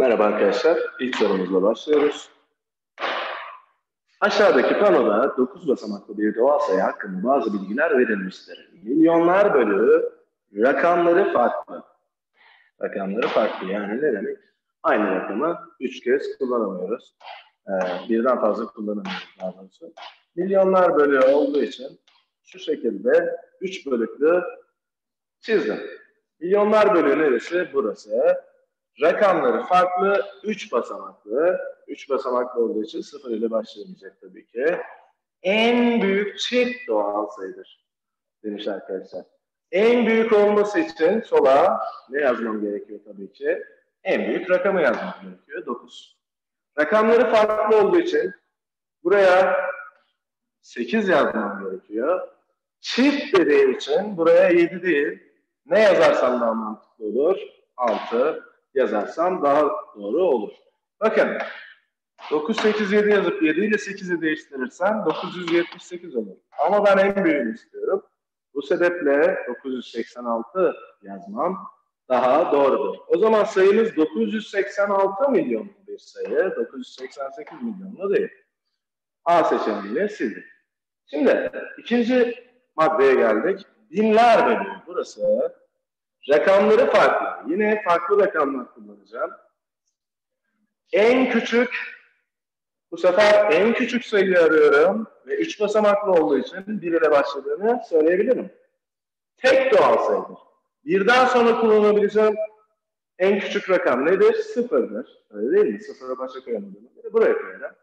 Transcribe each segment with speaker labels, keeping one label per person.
Speaker 1: Merhaba arkadaşlar. İlk sorumuzla başlıyoruz. Aşağıdaki panoda 9 basamaklı bir doğal sayı hakkında bazı bilgiler verilmiştir. Milyonlar bölü rakamları farklı. Rakamları farklı yani ne demek? Aynı rakamı 3 kez kullanamıyoruz. Ee, birden fazla kullanamıyoruz daha doğrusu. Milyonlar bölü olduğu için şu şekilde 3 bölüklü çizdim. Milyonlar bölü neresi? Burası. Rakamları farklı, 3 basamaklı. 3 basamaklı olduğu için 0 ile başlayamayacak tabii ki. En büyük çift doğal sayıdır demiş arkadaşlar. En büyük olması için sola ne yazmam gerekiyor tabii ki? En büyük rakamı yazmam gerekiyor. 9. Rakamları farklı olduğu için buraya 8 yazmam gerekiyor. Çift dediği için buraya 7 değil. Ne yazarsam daha mantıklı olur? 6 yazarsam daha doğru olur. Bakın 9, 8, 7 yazıp 7 ile 8'i değiştirirsem 978 olur. Ama ben en büyüğünü istiyorum. Bu sebeple 986 yazmam daha doğrudur. O zaman sayımız 986 milyonlu bir sayı. 988 milyonlu değil. A seçeneğini sildik. Şimdi ikinci maddeye geldik. Binler bölüyor. Burası Rakamları farklı. Yine farklı rakamlar kullanacağım. En küçük, bu sefer en küçük sayıyı arıyorum ve üç basamaklı olduğu için bir ile başladığını söyleyebilirim. Tek doğal sayıdır. Birden sonra kullanabileceğim en küçük rakam nedir? Sıfırdır. Öyle değil mi? Sıfıra başa koyamadığım buraya koyacağım.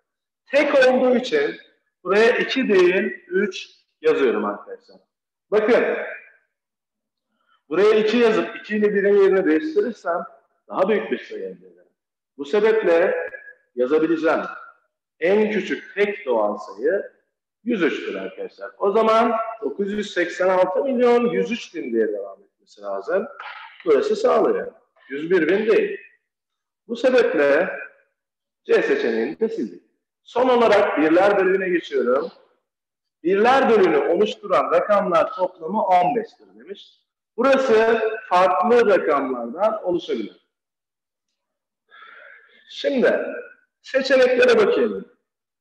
Speaker 1: Tek olduğu için buraya iki değil, üç yazıyorum arkadaşlar. Bakın Buraya 2 yazıp 2 ile 1'in yerine değiştirirsem daha büyük bir sayı elde ederim. Bu sebeple yazabileceğim en küçük tek doğal sayı 103'tür arkadaşlar. O zaman 986 milyon 103 bin diye devam etmesi lazım. Burası sağlıyor. 101 bin değil. Bu sebeple C seçeneğini de sildik. Son olarak birler bölümüne geçiyorum. Birler bölümünü oluşturan rakamlar toplamı 15'tir demiş. Burası farklı rakamlardan oluşabilir. Şimdi seçeneklere bakayım.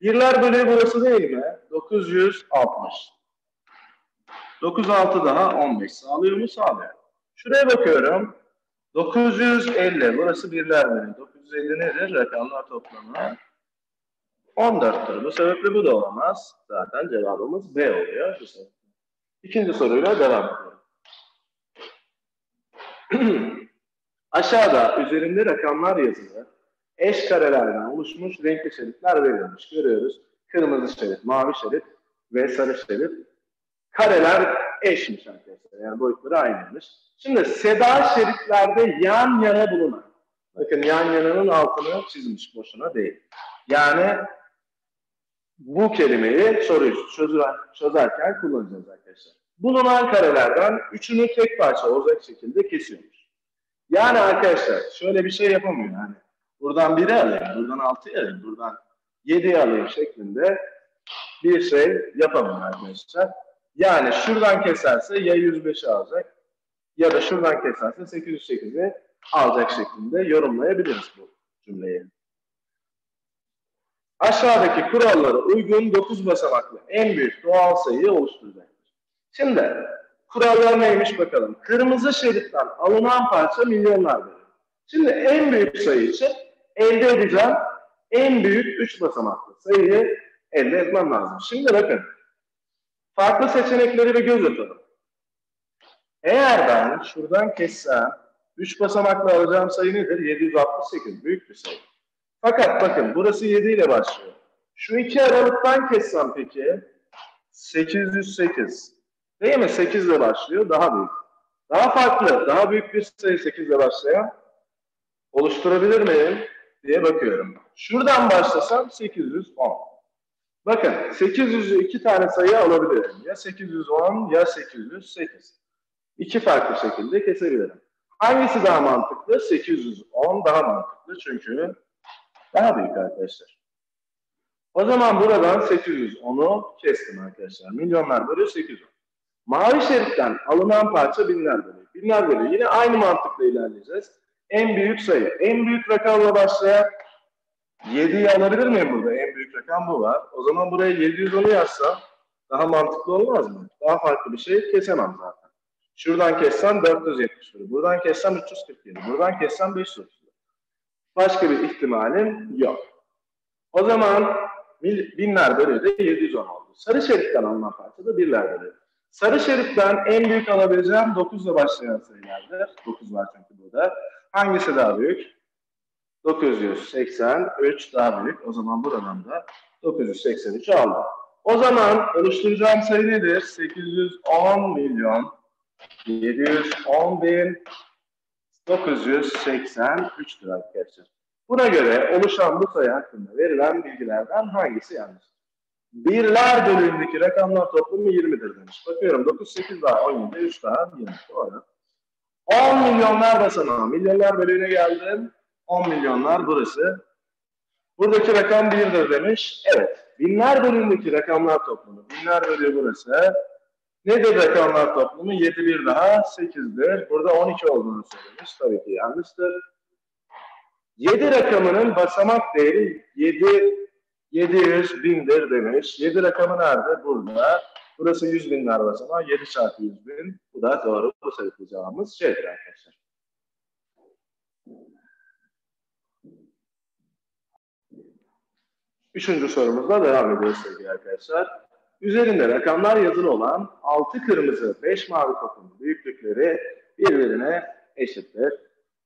Speaker 1: Birler bölüğü burası değil mi? 960. 9 6 daha 15 sağlıyor mu? Sağlıyor. Şuraya bakıyorum. 950 burası birler bölüğü. 950 nedir? Rakamlar toplamı 14'tür. Bu sebeple bu da olamaz. Zaten cevabımız B oluyor. Bu. İkinci soruyla devam ediyorum. Aşağıda üzerinde rakamlar yazılı eş karelerden oluşmuş renkli şeritler verilmiş. Görüyoruz. Kırmızı şerit, mavi şerit ve sarı şerit. Kareler eşmiş arkadaşlar. Yani boyutları aynıymış. Şimdi seda şeritlerde yan yana bulunan. Bakın yan yananın altını çizmiş boşuna değil. Yani bu kelimeyi soruyu çözer, çözerken kullanacağız arkadaşlar bulunan karelerden üçünü tek parça olacak şekilde kesiyormuş. Yani arkadaşlar şöyle bir şey yapamıyor yani. Buradan biri alayım, buradan altıyı alayım, buradan yediyi alayım şeklinde bir şey yapamıyor arkadaşlar. Yani şuradan keserse ya 105'i alacak ya da şuradan keserse 808'i alacak şeklinde yorumlayabiliriz bu cümleyi. Aşağıdaki kurallara uygun 9 basamaklı en büyük doğal sayıyı oluşturacak. Şimdi kurallar neymiş bakalım. Kırmızı şeritten alınan parça milyonlar bölü. Şimdi en büyük sayı için elde edeceğim en büyük 3 basamaklı sayıyı elde etmem lazım. Şimdi bakın. Farklı seçenekleri bir göz atalım. Eğer ben şuradan kessem 3 basamaklı alacağım sayı nedir? 768. Büyük bir sayı. Fakat bakın burası 7 ile başlıyor. Şu iki aralıktan kessem peki 808. Değil mi? 8 ile başlıyor. Daha büyük. Daha farklı, daha büyük bir sayı 8 ile başlayan oluşturabilir miyim diye bakıyorum. Şuradan başlasam 810. Bakın 800'ü iki tane sayı alabilirim. Ya 810 ya 808. İki farklı şekilde kesebilirim. Hangisi daha mantıklı? 810 daha mantıklı çünkü daha büyük arkadaşlar. O zaman buradan 810'u kestim arkadaşlar. Milyonlar bölü 810. Mavi şeritten alınan parça binler bölü. Binler bölü. Yine aynı mantıkla ilerleyeceğiz. En büyük sayı. En büyük rakamla başlayan 7'yi alabilir miyim burada? En büyük rakam bu var. O zaman buraya 710'u yazsam daha mantıklı olmaz mı? Daha farklı bir şey kesemem zaten. Şuradan kessem 471. Buradan kessem 347. Buradan kessem 530. Başka bir ihtimalim yok. O zaman binler bölüğü de 710 oldu. Sarı şeritten alınan parça da birler bölüğü. Sarı şeritten en büyük alabileceğim 9 ile başlayan sayılardır. 9 var çünkü burada. Hangisi daha büyük? 983 daha büyük. O zaman buradan da 983 aldım. O zaman oluşturacağım sayı nedir? 810 milyon 710 bin 983'tür arkadaşlar. Buna göre oluşan bu sayı hakkında verilen bilgilerden hangisi yanlış? Birler bölümündeki rakamlar toplamı 20'dir demiş. Bakıyorum 9, 8 daha 17, 3 daha 20. Doğru. 10 milyonlar basamağı. Milyonlar bölümüne geldim. 10 milyonlar burası. Buradaki rakam 1'dir demiş. Evet. Binler bölümündeki rakamlar toplamı. Binler bölüğü burası. Nedir rakamlar toplamı? 7 bir daha 8'dir. Burada 12 olduğunu söylemiş. Tabii ki yanlıştır. 7 rakamının basamak değeri 7 700 bindir demiş. 7 rakamı nerede? Burada. Burası 100 binler basamağı. 7 çarpı 100 bin. Bu da doğru. Bu sayıklayacağımız şeydir arkadaşlar. Üçüncü sorumuzla devam ediyoruz sevgili arkadaşlar. Üzerinde rakamlar yazılı olan 6 kırmızı 5 mavi topun büyüklükleri birbirine eşittir.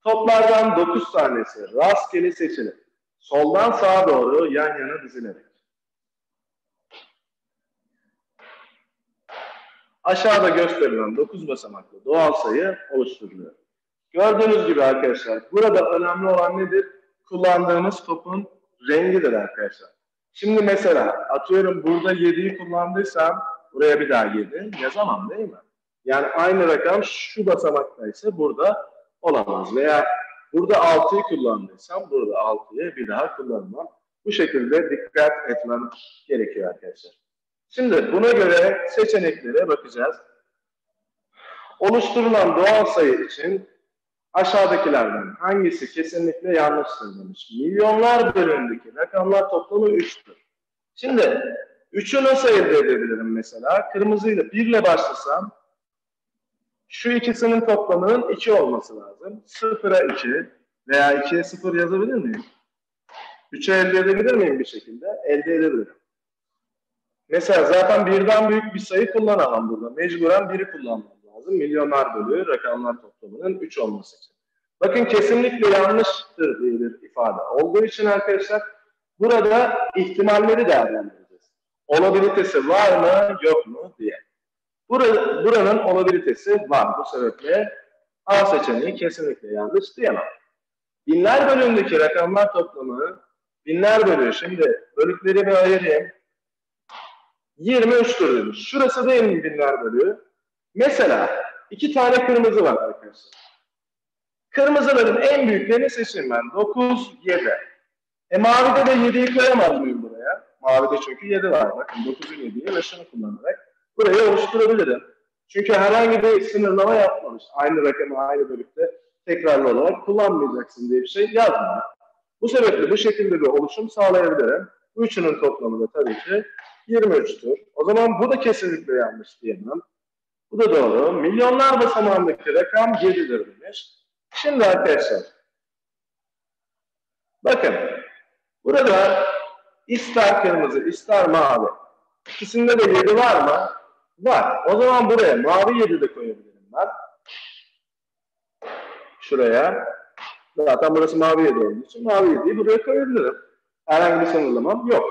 Speaker 1: Toplardan 9 tanesi rastgele seçilip soldan sağa doğru yan yana dizilerek. Aşağıda gösterilen 9 basamaklı doğal sayı oluşturuluyor. Gördüğünüz gibi arkadaşlar burada önemli olan nedir? Kullandığımız topun rengidir arkadaşlar. Şimdi mesela atıyorum burada 7'yi kullandıysam buraya bir daha 7 yazamam değil mi? Yani aynı rakam şu basamakta ise burada olamaz. Veya burada 6'yı kullandıysam burada 6'yı bir daha kullanmam. Bu şekilde dikkat etmem gerekiyor arkadaşlar. Şimdi buna göre seçeneklere bakacağız. Oluşturulan doğal sayı için aşağıdakilerden hangisi kesinlikle yanlıştır demiş. Milyonlar bölümündeki rakamlar toplamı 3'tür. Şimdi 3'ü nasıl elde edebilirim mesela? Kırmızıyla 1 ile başlasam şu ikisinin toplamının 2 olması lazım. 0'a 2 veya 2'ye 0 yazabilir miyim? 3'ü elde edebilir miyim bir şekilde? Elde edebilirim. Mesela zaten birden büyük bir sayı kullanamam burada. Mecburen biri kullanmam lazım. Milyonlar bölü rakamlar toplamının 3 olması için. Bakın kesinlikle yanlıştır diye bir ifade olduğu için arkadaşlar burada ihtimalleri değerlendireceğiz. Olabilitesi var mı yok mu diye. Bura, buranın olabilitesi var. Bu sebeple A seçeneği kesinlikle yanlış diyemem. Binler bölümündeki rakamlar toplamı binler bölü. Şimdi bölükleri bir ayırayım. 23'tür demiş. Şurası değil mi binler bölü? Mesela iki tane kırmızı var arkadaşlar. Kırmızıların en büyüklerini seçeyim ben. 9, 7. E mavide de 7'yi koyamaz mıyım buraya? Mavide çünkü 7 var. Bakın 9'un 7'yi ve şunu kullanarak burayı oluşturabilirim. Çünkü herhangi bir sınırlama yapmamış. Aynı rakamı aynı bölükte tekrarlı olarak kullanmayacaksın diye bir şey yazmıyor. Bu sebeple bu şekilde bir oluşum sağlayabilirim. Bu üçünün toplamı da tabii ki 23'tür. O zaman bu da kesinlikle yanlış diyemem. Bu da doğru. Milyonlar basamağındaki rakam 7'dir demiş. Şimdi arkadaşlar bakın burada ister kırmızı ister mavi ikisinde de 7 var mı? Var. O zaman buraya mavi 7 de koyabilirim ben. Şuraya. Zaten burası mavi 7 olduğu için mavi 7'yi buraya koyabilirim. Herhangi bir sınırlamam yok.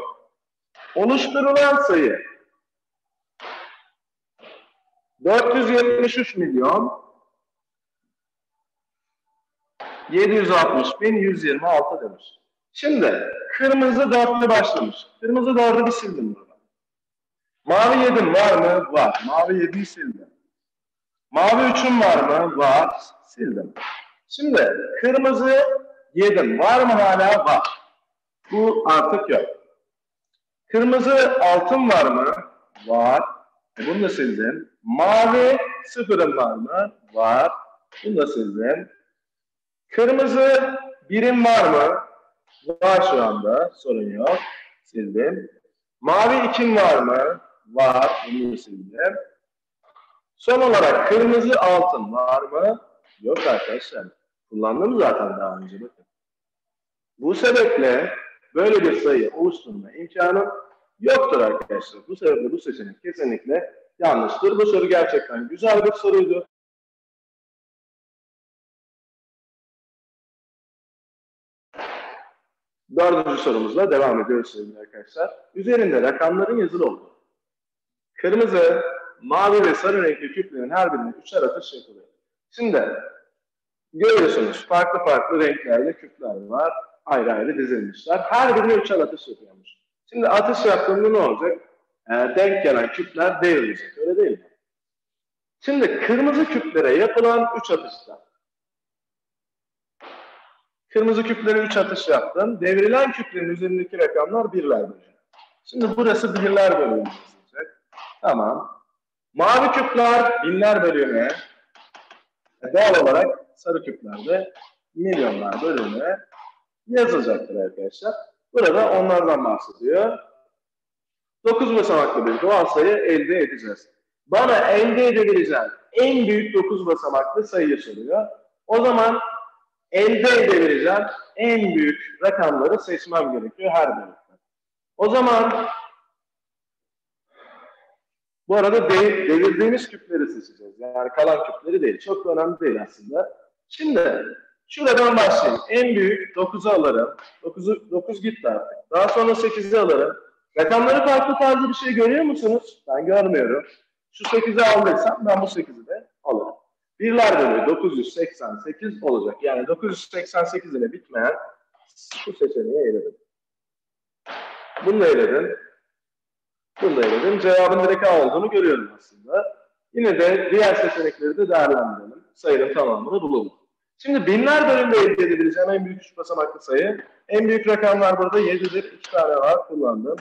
Speaker 1: Oluşturulan sayı 473 milyon 760 bin 126 demiş. Şimdi kırmızı dörtlü başlamış. Kırmızı dördü bir sildim burada. Mavi yedim var mı? Var. Mavi yediği sildim. Mavi üçüm var mı? Var. Sildim. Şimdi kırmızı yedim. Var mı hala? Var. Bu artık yok. Kırmızı altın var mı? Var. E bunu da sildim. Mavi sıfırım var mı? Var. Bunu da sildim. Kırmızı birim var mı? Var şu anda. Sorun yok. Sildim. Mavi ikim var mı? Var. Sildim. Son olarak kırmızı altın var mı? Yok arkadaşlar. Kullandım zaten daha önce bakın. Bu sebeple böyle bir sayı oluşturma imkanı yoktur arkadaşlar. Bu sebeple bu seçenek kesinlikle yanlıştır. Bu soru gerçekten güzel bir soruydu. Dördüncü sorumuzla devam ediyoruz sevgili arkadaşlar. Üzerinde rakamların yazılı olduğu. Kırmızı, mavi ve sarı renkli küplerin her birine üçer atış yapılıyor. Şimdi görüyorsunuz farklı farklı renklerde küpler var. Ayrı ayrı dizilmişler. Her birine üçer atış yapıyormuş. Şimdi atış yaptığında ne olacak? Ee, denk gelen küpler devrilecek. Öyle değil mi? Şimdi kırmızı küplere yapılan üç atışta Kırmızı küplere 3 atış yaptım. Devrilen küplerin üzerindeki rakamlar birler bölümü. Şimdi burası birler bölümü. Tamam. Mavi küpler binler bölümüne, e, doğal olarak sarı küplerde milyonlar bölümüne yazılacaktır arkadaşlar. Burada onlardan bahsediyor. 9 basamaklı bir doğal sayı elde edeceğiz. Bana elde edebileceğim en büyük 9 basamaklı sayıyı soruyor. O zaman elde edebileceğim en büyük rakamları seçmem gerekiyor her bölümde. O zaman bu arada dev, devirdiğimiz küpleri seçeceğiz. Yani kalan küpleri değil. Çok da önemli değil aslında. Şimdi şuradan başlayayım. En büyük 9'u alırım. 9'u 9 gitti artık. Daha sonra 8'i alırım. Rakamları farklı tarzı bir şey görüyor musunuz? Ben görmüyorum. Şu 8'i aldıysam ben bu 8'i de alırım. Birler bölü 988 olacak. Yani 988 ile bitmeyen bu seçeneği eledim. Bunu da eledim. Bunu. Cevabın direkt A olduğunu görüyorum aslında. Yine de diğer seçenekleri de değerlendirelim. Sayının tamamını bulalım. Şimdi binler bölümde elde edebileceğim en büyük üç basamaklı sayı. En büyük rakamlar burada 7'dir. 2 tane var kullandım.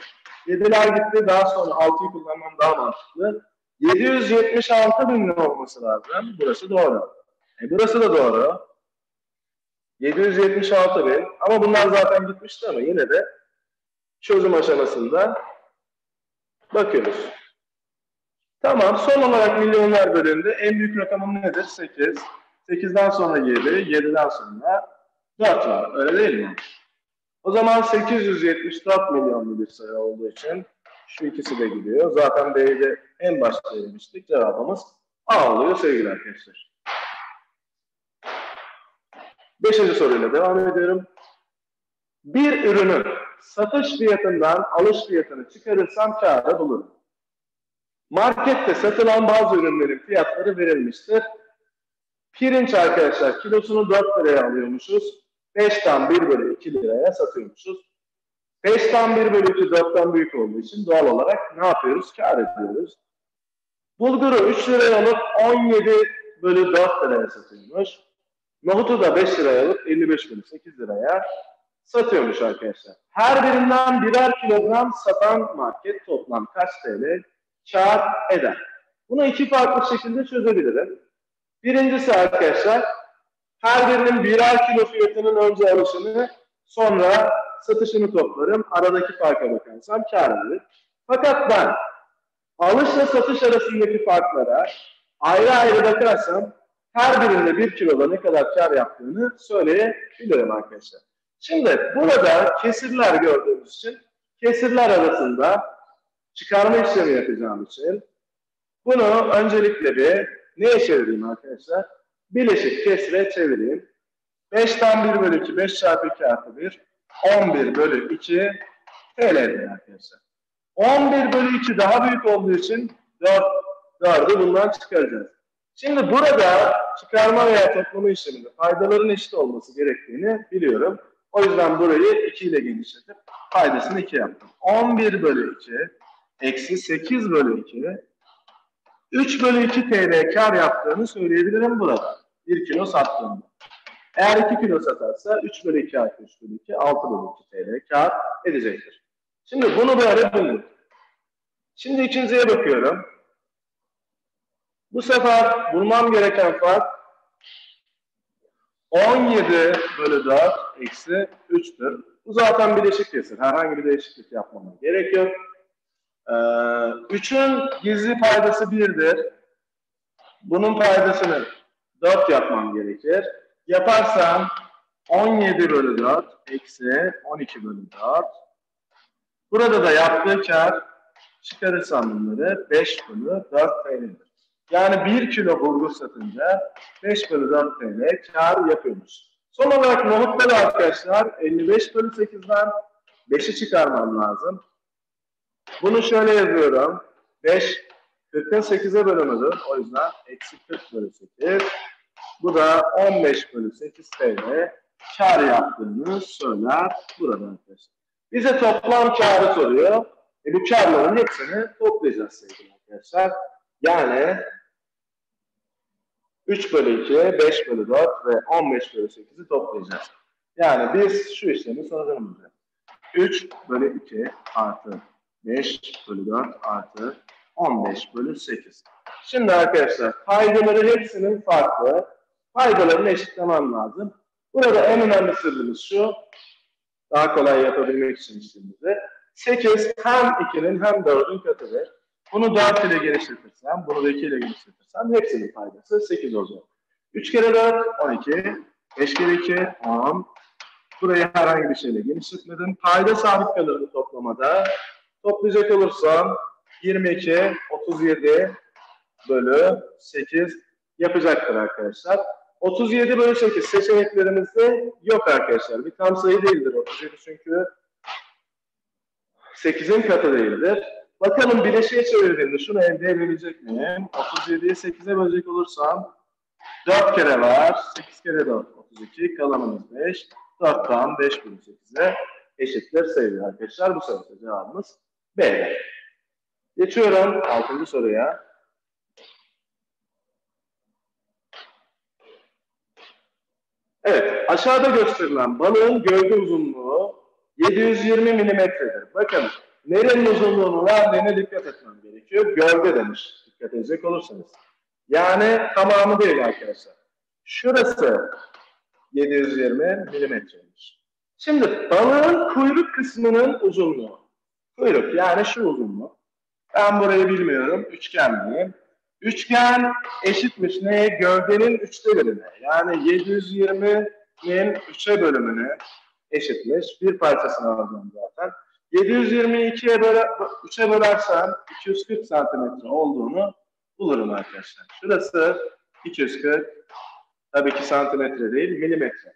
Speaker 1: 7'ler gitti. Daha sonra 6'yı kullanmam daha mantıklı. 776 bin olması lazım. Burası doğru. E burası da doğru. 776 bin. Ama bunlar zaten gitmişti ama yine de çözüm aşamasında bakıyoruz. Tamam. Son olarak milyonlar bölümünde en büyük rakamım nedir? 8. 8'den sonra 7. 7'den sonra 4 var. Öyle değil mi? O zaman 874 milyonlu bir sayı olduğu için şu ikisi de gidiyor. Zaten B'de en başta demiştik. Cevabımız A oluyor sevgili arkadaşlar. Beşinci soruyla devam ediyorum. Bir ürünün satış fiyatından alış fiyatını çıkarırsam kârı bulurum. Markette satılan bazı ürünlerin fiyatları verilmiştir. Pirinç arkadaşlar kilosunu 4 liraya alıyormuşuz. 5'ten 1 bölü 2 liraya satıyormuşuz. 5'ten 1 bölü 2 4'ten büyük olduğu için doğal olarak ne yapıyoruz? Kâr ediyoruz. Bulguru 3 liraya alıp 17 bölü 4 liraya satıyormuş. Nohutu da 5 liraya alıp 55 bölü 8 liraya satıyormuş arkadaşlar. Her birinden birer kilogram satan market toplam kaç TL kar eder? Bunu iki farklı şekilde çözebilirim. Birincisi arkadaşlar her birinin birer kilo fiyatının önce alışını sonra satışını toplarım. Aradaki farka bakarsam kar eder. Fakat ben alışla satış arasındaki farklara ayrı ayrı bakarsam her birinde bir kiloda ne kadar kar yaptığını söyleyebilirim arkadaşlar. Şimdi burada kesirler gördüğümüz için kesirler arasında çıkarma işlemi yapacağım için bunu öncelikle bir neye çevireyim arkadaşlar? Bileşik kesire çevireyim. 5'ten 1 bölü 2, 5 çarpı 2 artı 1, 11 bölü 2 TL'dir arkadaşlar. 11 bölü 2 daha büyük olduğu için 4, 4'ü bundan çıkaracağız. Şimdi burada çıkarma veya toplama işleminde faydaların eşit olması gerektiğini biliyorum. O yüzden burayı 2 ile genişletip faydasını 2 yaptım. 11 bölü 2 eksi 8 bölü 2 3 bölü 2 TL kar yaptığını söyleyebilirim burada. 1 kilo sattığımda. Eğer 2 kilo satarsa 3 bölü 2 artı 3 bölü 2 6 bölü 2 TL kar edecektir. Şimdi bunu böyle bulduk. Şimdi ikinciye bakıyorum. Bu sefer bulmam gereken fark 17 bölü 4 eksi 3'tür. Bu zaten bileşik kesir. Herhangi bir değişiklik yapmama gerek yok. Ee, 3'ün gizli paydası 1'dir. Bunun paydasını 4 yapmam gerekir. Yaparsam 17 bölü 4 eksi 12 bölü 4. Burada da yaptığı kar çıkarırsam bunları 5 bölü 4 TL'dir. Yani 1 kilo bulgur satınca 5 bölü 4 TL kar yapıyoruz. Son olarak nohutları arkadaşlar 55 bölü 8'den 5'i çıkarmam lazım. Bunu şöyle yazıyorum. 5 40'ın 8'e bölümüdür. O yüzden eksi 40 bölü 8. Bu da 15 bölü 8 TL kar yaptığını söyler burada arkadaşlar. Bize toplam karı soruyor. E bu karların hepsini toplayacağız sevgili arkadaşlar. Yani 3 bölü 2, 5 bölü 4 ve 15 bölü 8'i toplayacağız. Yani biz şu işlemi sonucunu 3 bölü 2 artı 5 bölü 4 artı 15 bölü 8. Şimdi arkadaşlar paydaları hepsinin farklı. Paydalarını eşitlemem lazım. Burada en önemli sırrımız şu. Daha kolay yapabilmek için işlemimizi. 8 hem 2'nin hem 4'ün katıdır. Bunu 4 ile genişletirsem, bunu da 2 ile genişletirsem hepsinin paydası 8 olacak. 3 kere 4, 12. 5 kere 2, 10. Burayı herhangi bir şeyle genişletmedim. Payda sabit kalırdı toplamada. Toplayacak olursam 22, 37 bölü 8 yapacaktır arkadaşlar. 37 bölü 8 seçeneklerimizde yok arkadaşlar. Bir tam sayı değildir 37 çünkü 8'in katı değildir. Bakalım bileşiğe çevirdiğimde şunu elde edebilecek miyim? 37'yi 8'e bölecek olursam 4 kere var. 8 kere 4 32. Kalanımız 5. 4'tan 5 bölü 8'e eşittir sevgili arkadaşlar. Bu soruda cevabımız B. Geçiyorum 6. soruya. Evet, aşağıda gösterilen balığın gövde uzunluğu 720 milimetredir. Bakın, nerenin uzunluğunu verdiğine dikkat etmem gerekiyor. Gövde demiş, dikkat edecek olursanız. Yani tamamı değil arkadaşlar. Şurası 720 milimetreymiş. Şimdi balığın kuyruk kısmının uzunluğu. Kuyruk yani şu uzunluk. Ben burayı bilmiyorum. Üçgen miyim? Üçgen eşitmiş neye? Gövdenin üçte bölümüne. Yani 720'nin üçe bölümünü eşitmiş. Bir parçasını alacağım zaten. 722'ye böle, 3'e bölersem 240 santimetre olduğunu bulurum arkadaşlar. Şurası 240. Tabii ki santimetre değil, milimetre.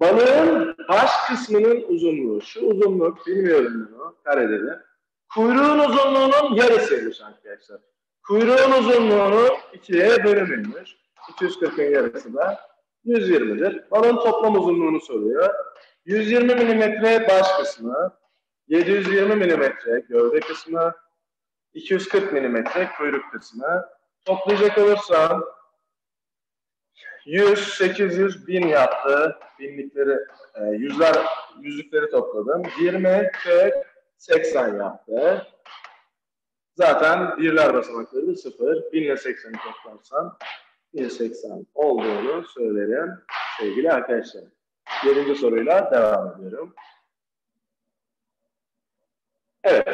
Speaker 1: Balığın baş kısmının uzunluğu. Şu uzunluk, bilmiyorum bunu, karede Kuyruğun uzunluğunun yarısıymış arkadaşlar. Kuyruğun uzunluğunu ikiye bölünmüş. 240'ın yarısı da 120'dir. Balon toplam uzunluğunu soruyor. 120 milimetre baş kısmı, 720 milimetre gövde kısmı, 240 milimetre kuyruk kısmı. Toplayacak olursam 100, 800, 1000 yaptı. Binlikleri, e, yüzler, yüzlükleri topladım. 20, 40, 80 yaptı. Zaten birler basamakları da 0. 1000 ile 80'i toplarsam 1080 olduğunu söylerim sevgili arkadaşlar. Yedinci soruyla devam ediyorum. Evet.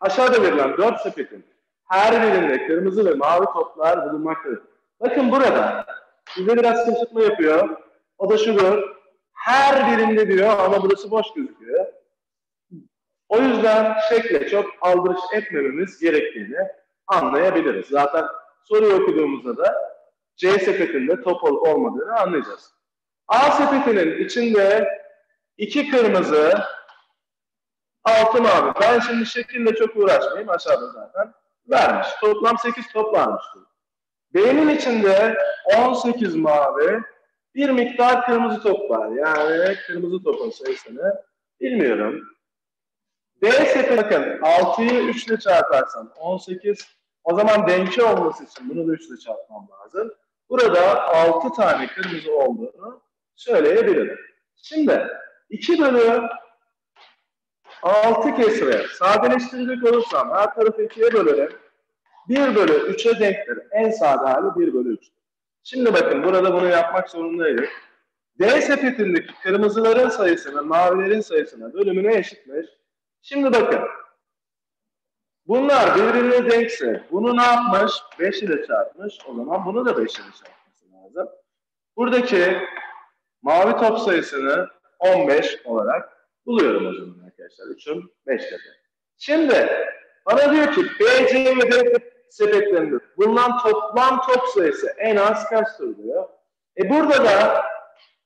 Speaker 1: Aşağıda verilen 4 sepetin her birinde kırmızı ve mavi toplar bulunmaktadır. Bakın burada size biraz şaşırtma yapıyor. O da şudur. Her birinde diyor ama burası boş gözüküyor. O yüzden şekle çok aldırış etmememiz gerektiğini anlayabiliriz. Zaten soruyu okuduğumuzda da C sepetinde top olup olmadığını anlayacağız. A sepetinin içinde iki kırmızı, altı mavi. Ben şimdi şekille çok uğraşmayayım aşağıda zaten. Vermiş. Toplam 8 top varmış. B'nin içinde 18 mavi, bir miktar kırmızı top var. Yani kırmızı topun sayısını bilmiyorum. D seti bakın 6'yı 3 ile çarparsam 18. O zaman denki olması için bunu da 3 ile çarpmam lazım. Burada 6 tane kırmızı olduğunu söyleyebilirim. Şimdi 2 bölü 6 kesre sadeleştirecek olursam her tarafı 2'ye bölerim. 1 bölü 3'e denktir. En sade hali 1 bölü 3. Şimdi bakın burada bunu yapmak zorundayız. D sepetindeki kırmızıların sayısını mavilerin sayısına bölümüne eşitmiş. Şimdi bakın. Bunlar birbirine denkse bunu ne yapmış? 5 ile çarpmış. O zaman bunu da 5 ile çarpması lazım. Buradaki mavi top sayısını 15 olarak buluyorum o zaman arkadaşlar. 3'ün 5 katı. Şimdi bana diyor ki B, C ve D sepetlerinde bulunan toplam top sayısı en az kaçtır diyor. E burada da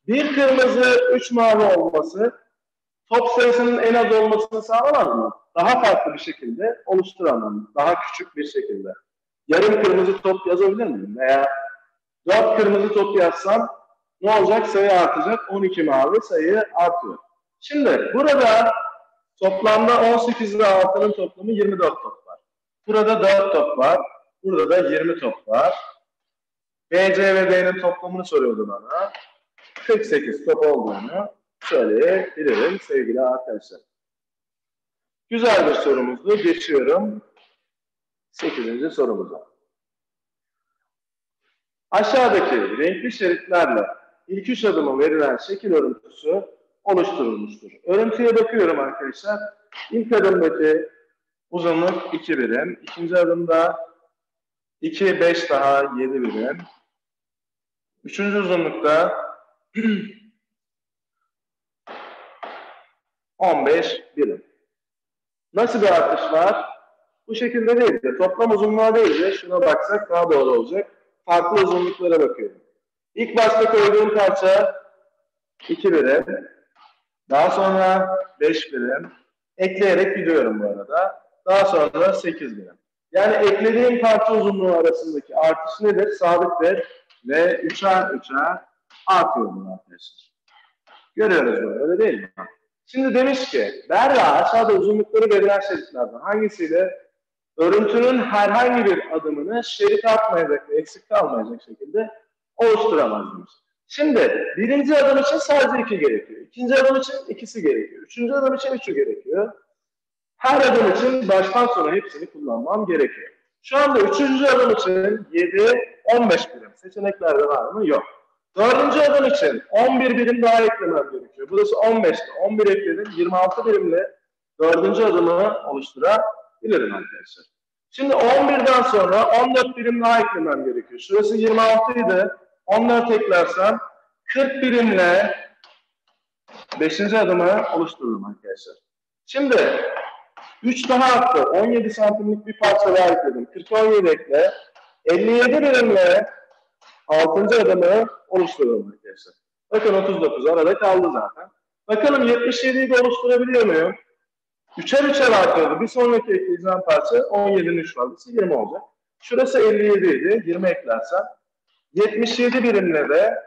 Speaker 1: bir kırmızı, üç mavi olması top sayısının en az olmasını sağlamaz mı? Daha farklı bir şekilde oluşturamam. Daha küçük bir şekilde. Yarım kırmızı top yazabilir miyim? Veya dört kırmızı top yazsam ne olacak? Sayı artacak. 12 mavi sayı artıyor. Şimdi burada toplamda 18 ile 6'nın toplamı 24 top var. Burada 4 top var. Burada da 20 top var. B, C ve D'nin toplamını soruyordu bana. 48 top olduğunu söyleyebilirim sevgili arkadaşlar. Güzel bir sorumuzdu. Geçiyorum 8. sorumuza. Aşağıdaki renkli şeritlerle ilk üç adımı verilen şekil örüntüsü oluşturulmuştur. Örüntüye bakıyorum arkadaşlar. İlk adımdaki uzunluk 2 birim. İkinci adımda 2, 5 daha 7 birim. Üçüncü uzunlukta 15 birim. Nasıl bir artış var? Bu şekilde değil de toplam uzunluğa değil de şuna baksak daha doğru olacak. Farklı uzunluklara bakıyorum. İlk başta koyduğum parça 2 birim. Daha sonra 5 birim. Ekleyerek gidiyorum bu arada. Daha sonra 8 birim. Yani eklediğim parça uzunluğu arasındaki artış nedir? Sabittir ve üçer üçer artıyor bunlar arkadaşlar. Görüyoruz bunu öyle değil mi? Şimdi demiş ki Berra aşağıda uzunlukları verilen şeritlerden hangisiyle örüntünün herhangi bir adımını şerit artmayacak ve eksik kalmayacak şekilde oluşturamaz demiş. Şimdi birinci adım için sadece iki gerekiyor. İkinci adım için ikisi gerekiyor. Üçüncü adım için üçü gerekiyor. Her adım için baştan sona hepsini kullanmam gerekiyor. Şu anda üçüncü adım için 7, 15 birim. Seçeneklerde var mı? Yok. Dördüncü adım için 11 birim daha eklemem gerekiyor. Burası 15'ti. 11 ekledim. 26 birimle dördüncü adımı oluşturabilirim arkadaşlar. Şimdi 11'den sonra 14 birim daha eklemem gerekiyor. Şurası 26 idi. 14 eklersem 40 birimle 5. adımı oluştururum arkadaşlar. Şimdi 3 daha arttı. 17 santimlik bir parça daha ekledim. 40 17 ekle. 57 birimle 6. adımı oluşturuyorum arkadaşlar. Bakın 39 arada kaldı zaten. Bakalım 77'yi de oluşturabiliyor muyum? Üçer üçer artıyordu. Bir sonraki ekleyeceğim parça 17'nin 3 fazlası 20 olacak. Şurası 57 idi. 20 eklersem 77 birimle de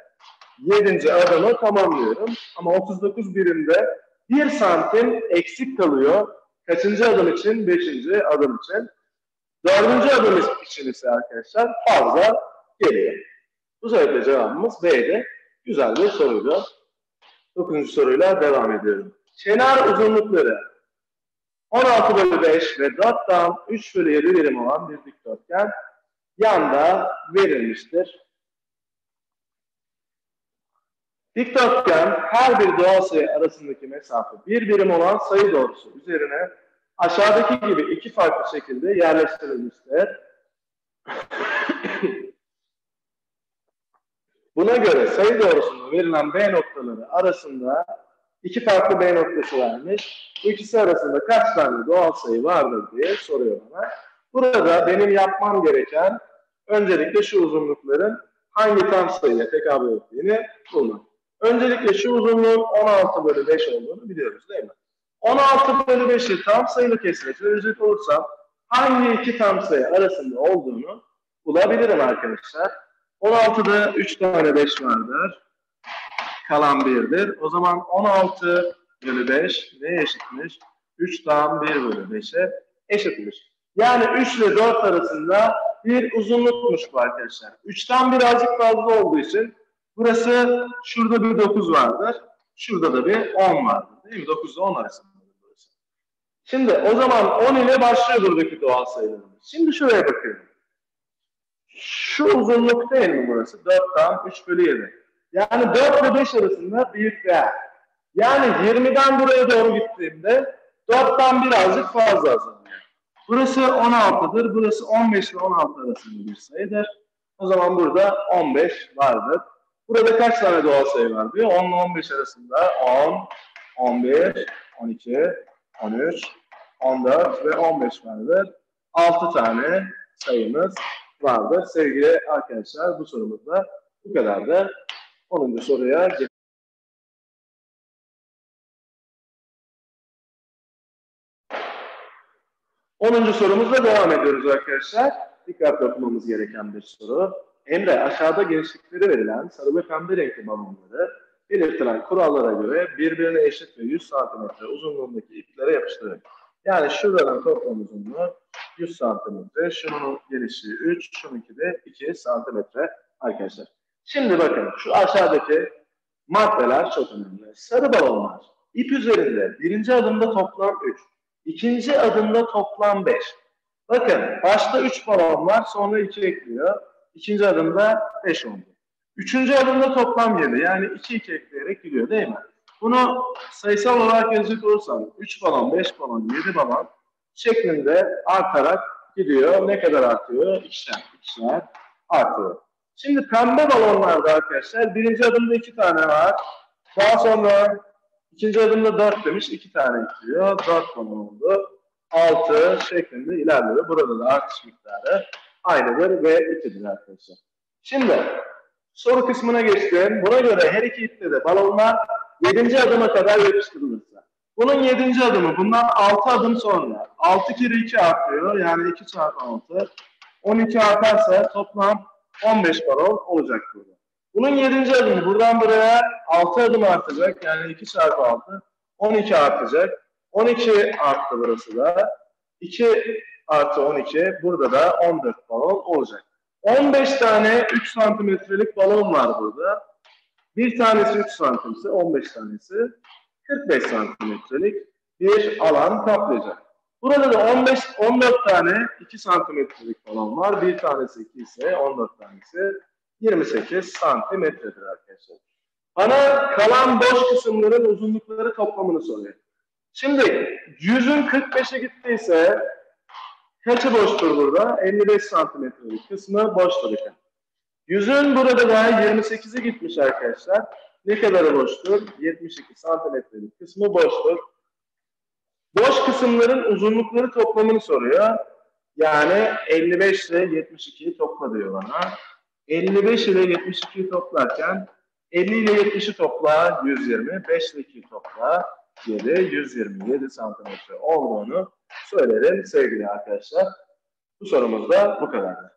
Speaker 1: 7. adımı tamamlıyorum. Ama 39 birimde 1 santim eksik kalıyor. Kaçıncı adım için? Beşinci adım için. Dördüncü adım için ise arkadaşlar fazla geliyor. Bu sebeple cevabımız B'de. Güzel bir soruydu. Dokuzuncu soruyla devam ediyorum. Kenar uzunlukları 16 bölü 5 ve 4 tam 3 bölü 7 birim olan bir dikdörtgen yanda verilmiştir. Dikdörtgen her bir doğal sayı arasındaki mesafe bir birim olan sayı doğrusu üzerine aşağıdaki gibi iki farklı şekilde yerleştirilmiştir. Buna göre sayı doğrusunda verilen B noktaları arasında iki farklı B noktası vermiş. Bu ikisi arasında kaç tane doğal sayı vardır diye soruyor bana. Burada benim yapmam gereken öncelikle şu uzunlukların hangi tam sayıya tekabül ettiğini bulmak. Öncelikle şu uzunluğun 16 bölü 5 olduğunu biliyoruz değil mi? 16 bölü 5'i tam sayılı kesime çevirecek olursam hangi iki tam sayı arasında olduğunu bulabilirim arkadaşlar. 16'da 3 tane 5 vardır. Kalan 1'dir. O zaman 16 bölü 5 neye eşitmiş? 3 tam 1 bölü 5'e eşitmiş. Yani 3 ile 4 arasında bir uzunlukmuş bu arkadaşlar. 3'ten birazcık fazla olduğu için burası şurada bir 9 vardır. Şurada da bir 10 vardır. Değil mi? 9 ile 10 arasında burası. Şimdi o zaman 10 ile başlıyor buradaki doğal sayılarımız. Şimdi şuraya bakıyorum. Şu uzunluk değil mi burası? 4 tam 3 bölü 7. Yani 4 ile 5 arasında büyük değer. Yani 20'den buraya doğru gittiğimde 4'ten birazcık fazla azalıyor. Burası 16'dır. Burası 15 ile 16 arasında bir sayıdır. O zaman burada 15 vardır. Burada kaç tane doğal sayı var diyor. 10 ile 15 arasında 10, 11, 12, 13, 14 ve 15 vardır. 6 tane sayımız vardır. Sevgili arkadaşlar bu sorumuzda bu kadar da 10. soruya geçelim. 10. sorumuzla devam ediyoruz arkadaşlar. Dikkatli okumamız gereken bir soru. Emre aşağıda genişlikleri verilen sarı ve pembe renkli balonları belirtilen kurallara göre birbirine eşit ve 100 cm uzunluğundaki iplere yapıştırır. Yani şuradan toplam uzunluğu 100 cm, şunun genişliği 3, şununki de 2 cm arkadaşlar. Şimdi bakın şu aşağıdaki maddeler çok önemli. Sarı balonlar ip üzerinde birinci adımda toplam 3, ikinci adımda toplam 5. Bakın başta 3 balon var sonra 2 ekliyor. İkinci adımda 5 oldu. Üçüncü adımda toplam 7 yani 2 2 ekleyerek gidiyor değil mi? Bunu sayısal olarak yazacak olursam 3 balon, 5 balon, 7 balon şeklinde artarak gidiyor. Ne kadar artıyor? İkişer, ikişer artıyor. Şimdi pembe balonlarda arkadaşlar birinci adımda 2 tane var. Daha sonra ikinci adımda 4 demiş 2 tane ekliyor. 4 balon oldu. 6 şeklinde ilerliyor. Burada da artış miktarı aynıdır ve 2'dir arkadaşlar. Şimdi soru kısmına geçtim. Buna göre her iki ipte de balonlar 7. adıma kadar yapıştırılırsa. Bunun 7. adımı bundan 6 adım sonra 6 kere 2 artıyor. Yani 2 çarpı 6. 12 artarsa toplam 15 balon olacak burada. Bunun 7. adımı buradan buraya 6 adım artacak. Yani 2 çarpı 6. 12 artacak. 12 arttı burası da. 2 artı 12 burada da 14 balon olacak. 15 tane 3 santimetrelik balon var burada. Bir tanesi 3 santimse 15 tanesi 45 santimetrelik bir alan kaplayacak. Burada da 15 14 tane 2 santimetrelik balon var. Bir tanesi 2 ise 14 tanesi 28 santimetredir arkadaşlar. Bana kalan boş kısımların uzunlukları toplamını soruyor. Şimdi 100'ün 45'e gittiyse kaçı boştur burada? 55 santimetrelik kısmı boştur efendim. Yüzün burada da 28'i gitmiş arkadaşlar. Ne kadarı boştur? 72 santimetrelik kısmı boştur. Boş kısımların uzunlukları toplamını soruyor. Yani 55 ile 72'yi topla diyor bana. 55 ile 72'yi toplarken 50 ile 70'i topla 120, 5 ile 2'yi topla 7, 127 santimetre olduğunu söylerim sevgili arkadaşlar. Bu sorumuz da bu kadardı.